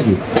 ってるよ。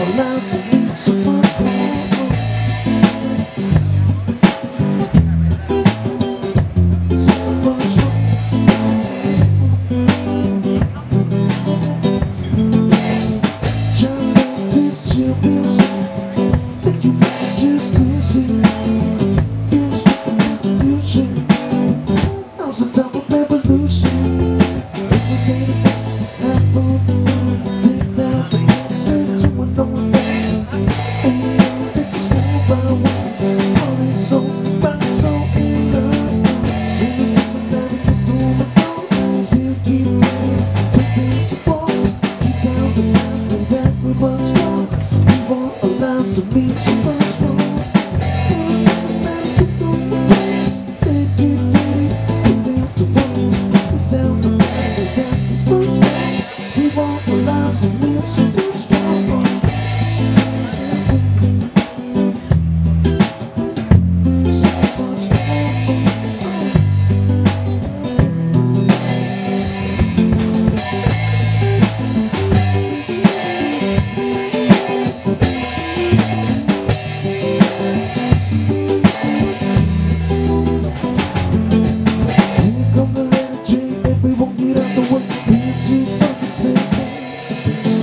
I love you. that we once were. won't allow to be.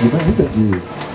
你们那个？